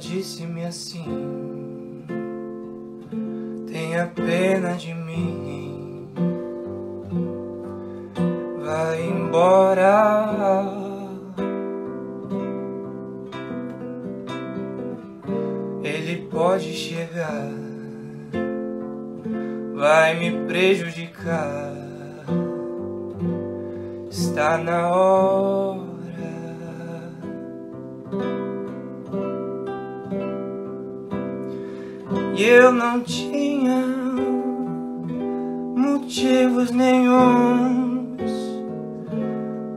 disse-me assim: Tenha pena de mim, vai embora. Ele pode chegar, vai me prejudicar. Está na hora. Eu não tinha motivos nenhums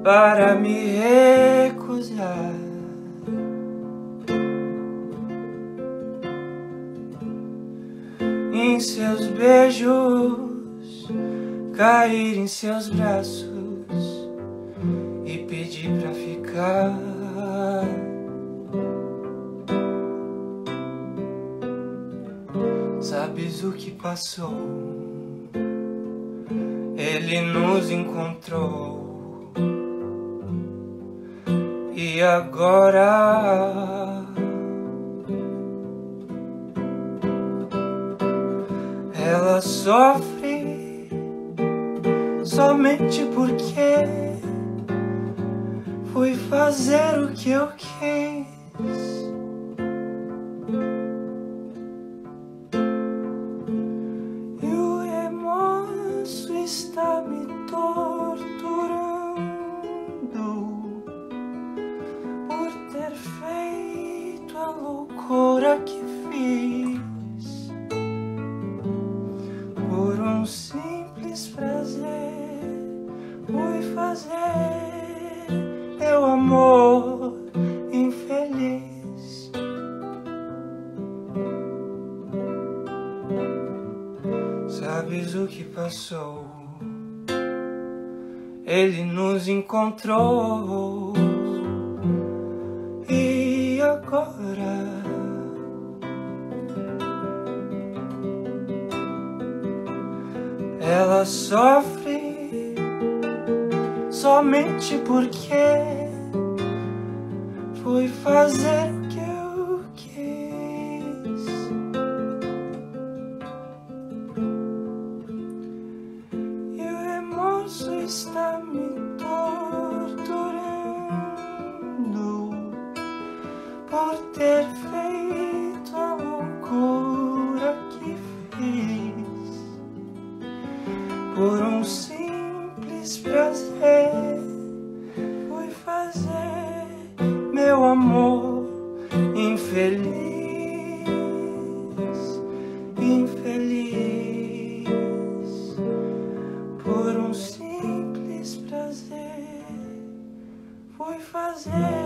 para me recusar. Em seus beijos, cair em seus braços e pedir pra ficar. O que passou? Ele nos encontrou. E agora ela sofre somente porque fui fazer o que eu quis. Fazer meu amor infeliz. Sabes o que passou? Ele nos encontrou. E agora? Ela sofre somente porque fui fazer o que eu quis. E o remorso está me amor infeliz, infeliz, por um simples prazer. Fui fazer